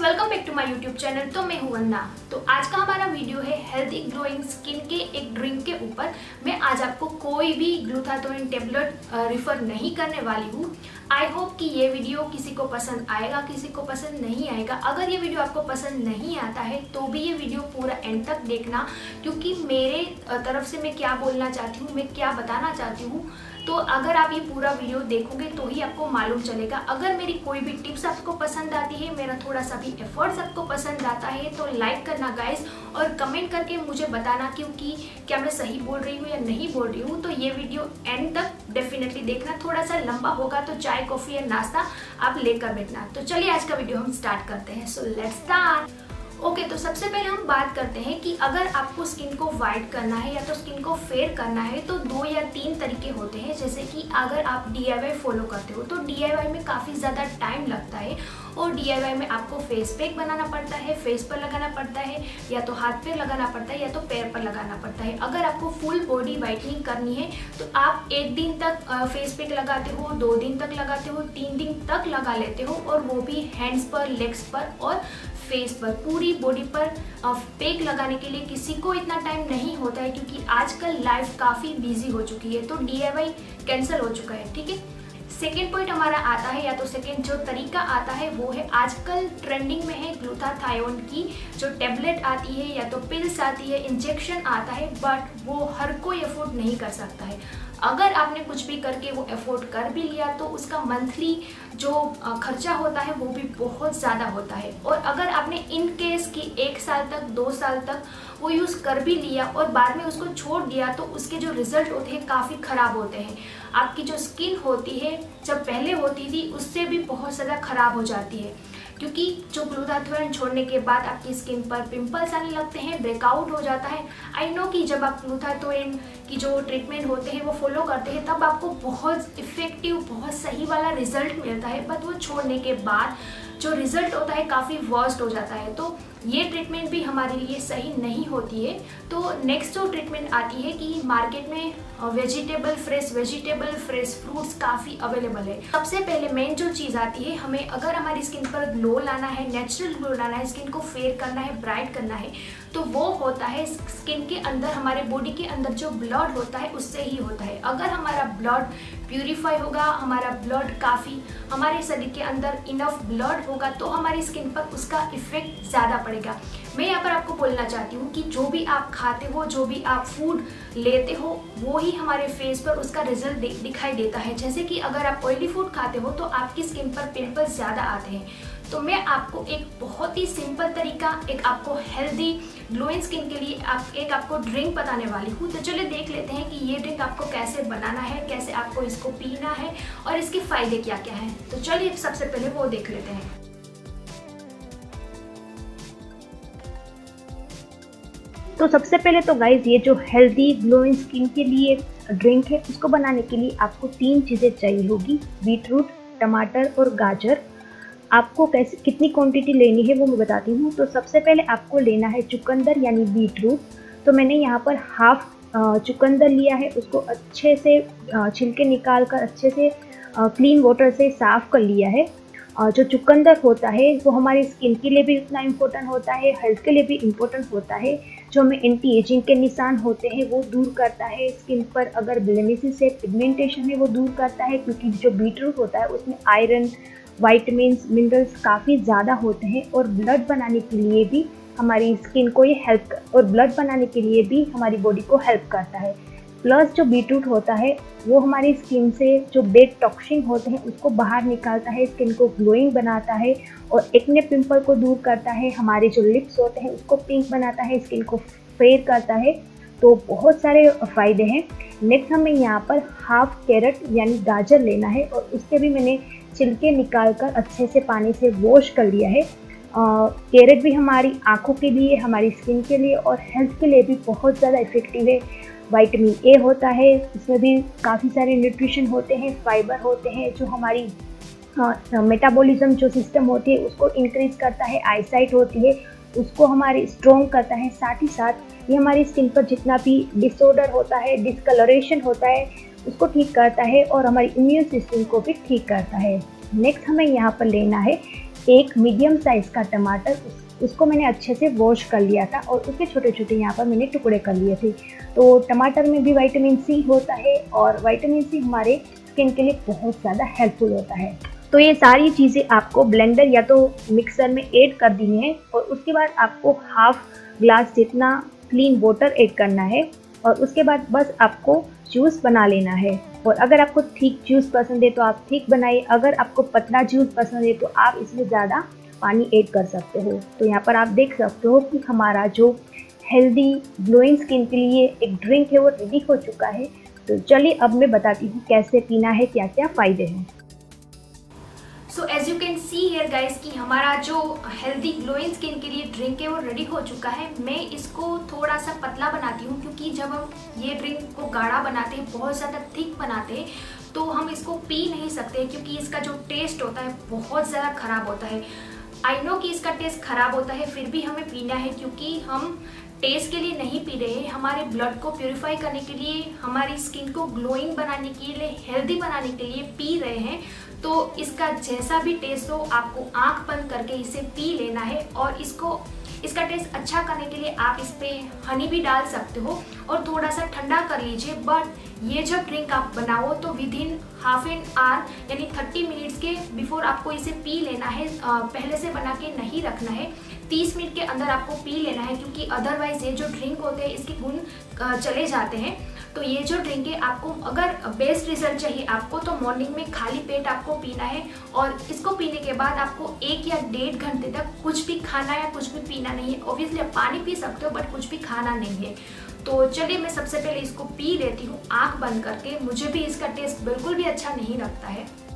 Welcome back to my YouTube channel तो मैं हूँ वंदा। तो आज का हमारा वीडियो है हेल्दी ग्लोइंग स्किन के एक ड्रिंक के ऊपर। मैं आज आपको कोई भी ग्लूथाथोइन टेबलेट रिफर नहीं करने वाली हूँ। आई होप कि ये वीडियो किसी को पसंद आएगा, किसी को पसंद नहीं आएगा। अगर ये वीडियो आपको पसंद नहीं आता है तो भी ये वीडियो पूरा एंड तक देखना। क्योंकि मेरे तरफ़ से मैं क्या बोलना चाहती हूँ, मैं क्या बताना चाहती हूँ तो अगर आप ये पूरा वीडियो देखोगे तो ही आपको मालूम चलेगा। अगर मेरी कोई भी टिप्स आपको पसंद आती है, मेरा थोड़ा सा भी एफर्ट्स आपको पसंद आता है तो लाइक करना गाइस और कमेंट करके मुझे बताना क्योंकि क्या मैं सही बोल रही हूँ या नहीं बोल रही हूँ। तो ये वीडियो एंड तक डेफिनेटली देखना। थोड़ा सा लंबा होगा तो चाय कॉफ़ी या नाश्ता आप लेकर बैठना। तो चलिए आज का वीडियो हम स्टार्ट करते हैं। सो लेट्स स्टार्ट ओके तो सबसे पहले हम बात करते हैं कि अगर आपको स्किन को वाइट करना है या तो स्किन को फेयर करना है तो दो या तीन तरीके होते हैं। जैसे कि अगर आप डीआईवाई फॉलो करते हो तो डीआईवाई में काफ़ी ज़्यादा टाइम लगता है और डीआईवाई में आपको फेस पैक बनाना पड़ता है फेस पर लगाना पड़ता है, या तो हाथ पर लगाना पड़ता है या तो पैर पर लगाना पड़ता है। अगर आपको फुल बॉडी वाइटनिंग करनी है तो आप एक दिन तक फेस पैक लगाते हो, दो दिन तक लगाते हो, तीन दिन तक लगा लेते हो और वो भी हैंड्स पर लेग्स पर और फेस पर, पूरी बॉडी पर पेक लगाने के लिए किसी को इतना टाइम नहीं होता है क्योंकि आजकल लाइफ काफ़ी बिज़ी हो चुकी है तो डी कैंसिल हो चुका है, ठीक है? सेकेंड पॉइंट हमारा आता है, या तो सेकेंड जो तरीका आता है, वो है आजकल ट्रेंडिंग में है ग्लूथाथायोन की, जो टेबलेट आती है या तो पिल्स आती है इंजेक्शन आता है बट वो हर कोई अफोर्ड नहीं कर सकता है। अगर आपने कुछ भी करके वो अफोर्ड कर भी लिया तो उसका मंथली जो खर्चा होता है, वो भी बहुत ज़्यादा होता है। और अगर आपने इन केस की एक साल तक, दो साल तक वो यूज़ कर भी लिया और बाद में उसको छोड़ दिया तो उसके जो रिज़ल्ट होते हैं काफ़ी ख़राब होते हैं। आपकी जो स्किन होती है, जब पहले होती थी, उससे भी बहुत ज़्यादा ख़राब हो जाती है। क्योंकि जो ग्लूथाथोन छोड़ने के बाद आपकी स्किन पर पिंपल्स आने लगते हैं ब्रेकआउट हो जाता है। आई नो कि जब आप ग्लूथाथोन की जो ट्रीटमेंट होते हैं, वो फॉलो करते हैं, तब आपको बहुत इफ़ेक्टिव बहुत सही वाला रिज़ल्ट मिलता है। बट वो छोड़ने के बाद जो रिज़ल्ट होता है, काफ़ी वर्स्ट हो जाता है। तो ये ट्रीटमेंट भी हमारे लिए सही नहीं होती है। तो नेक्स्ट जो ट्रीटमेंट आती है कि मार्केट में vegetable fresh vegetable fresh fruits काफ़ी अवेलेबल है। सबसे पहले मेन जो चीज़ आती है, हमें अगर हमारी स्किन पर ग्लो लाना है नेचुरल ग्लो लाना है स्किन को फेयर करना है ब्राइट करना है तो वो होता है स्किन के अंदर, हमारे बॉडी के अंदर जो ब्लड होता है, उससे ही होता है। अगर हमारा ब्लड प्यूरिफाई होगा, हमारा ब्लड काफ़ी, हमारे शरीर के अंदर इनफ ब्लड होगा तो हमारी स्किन पर उसका इफ़ेक्ट ज़्यादा पड़ेगा। मैं यहाँ पर आपको बोलना चाहती हूँ कि जो भी आप खाते हो, जो भी आप फ़ूड लेते हो, वो ही हमारे फेस पर उसका रिज़ल्ट दिखाई देता है। जैसे कि अगर आप ऑयली फ़ूड खाते हो तो आपकी स्किन पर पिंपल्स ज़्यादा आते हैं। तो मैं आपको एक बहुत ही सिंपल तरीका, एक आपको हेल्दी ग्लोइंग स्किन के लिए आप, एक आपको ड्रिंक बताने वाली हूँ। तो चलिए देख लेते हैं कि ये ड्रिंक आपको कैसे बनाना है, कैसे आपको इसको पीना है और इसके फ़ायदे क्या क्या हैं। तो चलिए सबसे पहले वो देख लेते हैं। तो सबसे पहले तो गाइज़ ये जो हेल्दी ग्लोइंग स्किन के लिए ड्रिंक है उसको बनाने के लिए आपको तीन चीज़ें चाहिए होगी बीट रूट टमाटर और गाजर। आपको कैसे, कितनी क्वांटिटी लेनी है वो मैं बताती हूँ। तो सबसे पहले आपको लेना है चुकंदर यानी बीट रूट तो मैंने यहाँ पर हाफ़ चुकंदर लिया है, उसको अच्छे से छिलके निकाल कर अच्छे से क्लीन वाटर से साफ़ कर लिया है। जो चुकंदर होता है, वो हमारी स्किन के लिए भी उतना इम्पोर्टेंट होता है हेल्थ के लिए भी इम्पोर्टेंट होता है। जो हमें एंटी एजिंग के निशान होते हैं, वो दूर करता है। स्किन पर अगर ब्लेमिसिस है पिगमेंटेशन है, वो दूर करता है, क्योंकि जो बीटरूट होता है, उसमें आयरन वाइटमिन मिनरल्स काफ़ी ज़्यादा होते हैं और ब्लड बनाने के लिए भी हमारी स्किन को ये हेल्प और ब्लड बनाने के लिए भी हमारी बॉडी को हेल्प करता है। प्लस जो बीटरूट होता है, वो हमारी स्किन से जो बेड टॉक्सिन होते हैं, उसको बाहर निकालता है स्किन को ग्लोइंग बनाता है और एक्ने पिंपल को दूर करता है, हमारे जो लिप्स होते हैं, उसको पिंक बनाता है स्किन को फेयर करता है। तो बहुत सारे फ़ायदे हैं। नेक्स्ट हमें यहाँ पर हाफ़ कैरेट यानी गाजर लेना है और उसके भी मैंने छिलके निकाल कर अच्छे से पानी से वॉश कर लिया है। कैरेट भी हमारी आँखों के लिए, हमारी स्किन के लिए और हेल्थ के लिए भी बहुत ज़्यादा इफ़ेक्टिव है। वाइटामिन ए होता है, इसमें भी काफ़ी सारे न्यूट्रिशन होते हैं फाइबर होते हैं, जो हमारी मेटाबॉलिज्म जो सिस्टम होती है, उसको इंक्रीज करता है आईसाइट होती है, उसको हमारे स्ट्रॉन्ग करता है, साथ ही साथ ये हमारी स्किन पर जितना भी डिसऑर्डर होता है डिसकलरेशन होता है, उसको ठीक करता है और हमारी इम्यून सिस्टम को भी ठीक करता है। नेक्स्ट हमें यहाँ पर लेना है, एक मीडियम साइज़ का टमाटर उसको मैंने अच्छे से वॉश कर लिया था और उसके छोटे छोटे यहाँ पर मैंने टुकड़े कर लिए थे। तो टमाटर में भी विटामिन सी होता है और विटामिन सी हमारे स्किन के लिए बहुत ज़्यादा हेल्पफुल होता है। तो ये सारी चीज़ें आपको ब्लेंडर या तो मिक्सर में ऐड कर दी है और उसके बाद आपको हाफ़ ग्लास जितना क्लीन वाटर ऐड करना है और उसके बाद बस आपको जूस बना लेना है। और अगर आपको थिक जूस पसंद है तो आप थिक बनाइए, अगर आपको पतला जूस पसंद है तो आप इसमें ज़्यादा पानी ऐड कर सकते हो। तो यहाँ पर आप देख सकते हो कि हमारा जो हेल्दी ग्लोइंग स्किन के लिए एक ड्रिंक है, वो रेडी हो चुका है। तो चलिए अब मैं बताती हूँ कैसे पीना है क्या क्या फ़ायदे हैं। So as you can see here guys कि हमारा जो हेल्दी ग्लोइंग स्किन के लिए ड्रिंक है, वो रेडी हो चुका है। मैं इसको थोड़ा सा पतला बनाती हूँ, क्योंकि जब हम ये ड्रिंक को गाढ़ा बनाते हैं, बहुत ज़्यादा थिक बनाते हैं तो हम इसको पी नहीं सकते क्योंकि इसका जो टेस्ट होता है, बहुत ज़्यादा ख़राब होता है। आई नो कि इसका टेस्ट खराब होता है, फिर भी हमें पीना है क्योंकि हम टेस्ट के लिए नहीं पी रहे हैं। हमारे ब्लड को प्योरीफाई करने के लिए, हमारी स्किन को ग्लोइंग बनाने के लिए हेल्दी बनाने के लिए पी रहे हैं। तो इसका जैसा भी टेस्ट हो, आपको आँख बंद करके इसे पी लेना है और इसको इसका टेस्ट अच्छा करने के लिए आप इस पर हनी भी डाल सकते हो और थोड़ा सा ठंडा कर लीजिए। बट ये जब ड्रिंक आप बनाओ तो within half an hour यानी 30 मिनट्स के बिफोर आपको इसे पी लेना है पहले से बना के नहीं रखना है। 30 मिनट के अंदर आपको पी लेना है क्योंकि अदरवाइज़ ये जो ड्रिंक होते हैं इसके गुण चले जाते हैं। तो ये जो ड्रिंक है, आपको अगर बेस्ट रिज़ल्ट चाहिए, आपको तो मॉर्निंग में खाली पेट आपको पीना है और इसको पीने के बाद आपको एक या डेढ़ घंटे तक कुछ भी खाना या कुछ भी पीना नहीं है। ऑब्वियसली आप पानी पी सकते हो बट कुछ भी खाना नहीं है। तो चलिए, मैं सबसे पहले इसको पी लेती हूँ आँख बंद करके। मुझे भी इसका टेस्ट बिल्कुल भी अच्छा नहीं लगता है।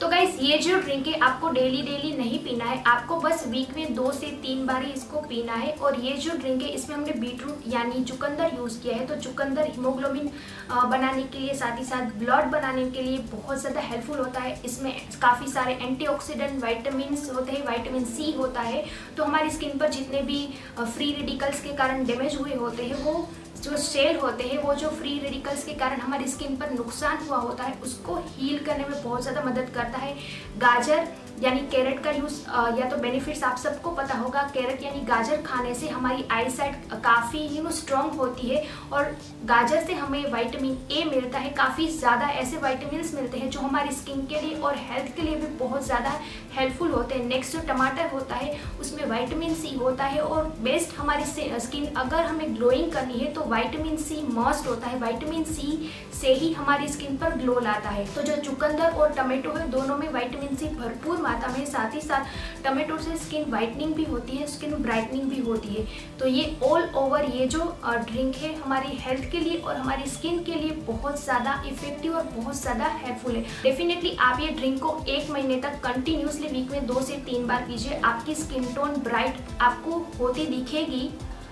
तो गाइस ये जो ड्रिंक है, आपको डेली डेली नहीं पीना है, आपको बस वीक में दो से तीन बार ही इसको पीना है। और ये जो ड्रिंक है, इसमें हमने बीटरूट यानी चुकंदर यूज़ किया है। तो चुकंदर हीमोग्लोबिन बनाने के लिए, साथ ही साथ ब्लड बनाने के लिए बहुत ज़्यादा हेल्पफुल होता है। इसमें काफ़ी सारे एंटीऑक्सीडेंट वाइटामिन होते हैं वाइटामिन सी होता है। तो हमारी स्किन पर जितने भी फ्री रेडिकल्स के कारण डैमेज हुए होते हैं, वो जो सेल होते हैं, वो जो फ्री रेडिकल्स के कारण हमारी स्किन पर नुकसान हुआ होता है, उसको हील करने में बहुत ज़्यादा मदद करता है। गाजर यानी कैरेट का यूज़ या तो बेनिफिट्स आप सबको पता होगा, कैरेट यानी गाजर खाने से हमारी आई साइड काफ़ी यू नो स्ट्रॉन्ग होती है और गाजर से हमें वाइटामिन ए मिलता है, काफ़ी ज़्यादा ऐसे वाइटामिन मिलते हैं जो हमारी स्किन के लिए और हेल्थ के लिए भी बहुत ज़्यादा हेल्पफुल होते हैं। नेक्स्ट जो टमाटर होता है, उसमें वाइटामिन सी होता है और बेस्ट हमारी स्किन अगर हमें ग्लोइंग करनी है तो वाइटामिन सी मस्ट होता है। वाइटामिन सी से ही हमारी स्किन पर ग्लो लाता है। तो जो चुकंदर और टमाटो है, दोनों में वाइटामिन सी भरपूर मात्रा में साथ ही साथ टमाटो से स्किन वाइटनिंग भी होती है स्किन ब्राइटनिंग भी होती है। तो ये ऑल ओवर ये जो ड्रिंक है हमारी हेल्थ के लिए और हमारी स्किन के लिए बहुत ज़्यादा इफ़ेक्टिव और बहुत ज़्यादा हेल्पफुल है। डेफिनेटली आप ये ड्रिंक को एक महीने तक कंटिन्यूसली वीक में दो से तीन बार पीजिए। आपकी स्किन टोन ब्राइट आपको होती दिखेगी।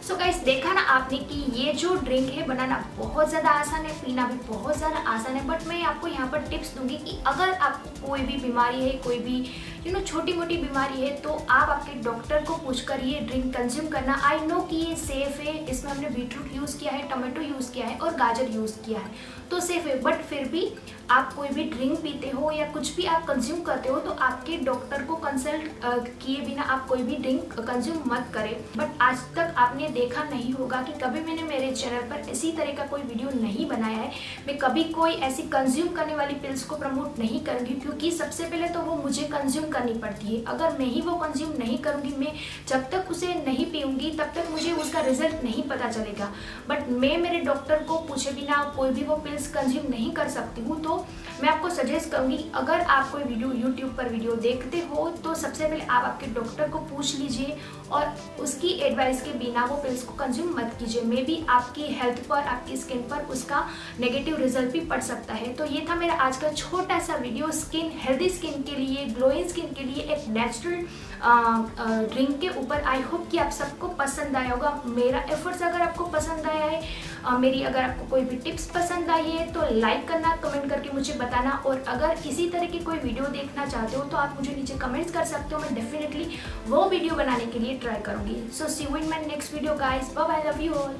सो so गाइस देखा ना आपने कि ये जो ड्रिंक है, बनाना बहुत ज़्यादा आसान है, पीना भी बहुत ज़्यादा आसान है बट मैं आपको यहाँ पर टिप्स दूँगी कि अगर आपको कोई भी बीमारी है, कोई भी यू नो छोटी मोटी बीमारी है तो आप आपके डॉक्टर को पूछकर ये ड्रिंक कंज्यूम करना। आई नो कि ये सेफ़ है, इसमें हमने बीटरूट यूज़ किया है टमाटो यूज़ किया है और गाजर यूज़ किया है। तो सेफ़ है बट फिर भी आप कोई भी ड्रिंक पीते हो या कुछ भी आप कंज्यूम करते हो तो आपके डॉक्टर को कंसल्ट किए बिना आप कोई भी ड्रिंक कंज्यूम मत करें। बट आज तक आपने देखा नहीं होगा कि कभी मैंने मेरे चैनल पर इसी तरह का कोई वीडियो नहीं बनाया है। मैं कभी कोई ऐसी कंज्यूम करने वाली पिल्स को प्रमोट नहीं करूँगी, क्योंकि सबसे पहले तो वो मुझे कंज्यूम करनी पड़ती है। अगर मैं ही वो कंज्यूम नहीं करूँगी, मैं जब तक उसे नहीं पीऊँगी, तब तक मुझे उसका रिज़ल्ट नहीं पता चलेगा। बट मैं मेरे डॉक्टर को पूछे बिना कोई भी वो पिल्स कंज्यूम नहीं कर सकती हूँ तो मैं आपको सजेस्ट करूँगी अगर आप कोई वीडियो यूट्यूब पर वीडियो देखते हो तो सबसे पहले आप आपके डॉक्टर को पूछ लीजिए और उसकी एडवाइस के बिना वो पिल्स को कंज्यूम मत कीजिए। मे बी आपकी हेल्थ पर, आपकी स्किन पर उसका नेगेटिव रिज़ल्ट भी पड़ सकता है। तो ये था मेरा आज का छोटा सा वीडियो स्किन हेल्दी स्किन के लिए ग्लोइंग स्किन के लिए एक नेचुरल ड्रिंक के ऊपर। आई होप कि आप सबको पसंद आया होगा। मेरा एफर्ट्स अगर आपको पसंद आया है आ, मेरी अगर आपको कोई भी टिप्स पसंद आई है तो लाइक करना कमेंट करके मुझे बताना। और अगर इसी तरह की कोई वीडियो देखना चाहते हो तो आप मुझे नीचे कमेंट्स कर सकते हो। मैं डेफिनेटली वो वीडियो बनाने के लिए ट्राई करूँगी। So see win my next video guys bye love you all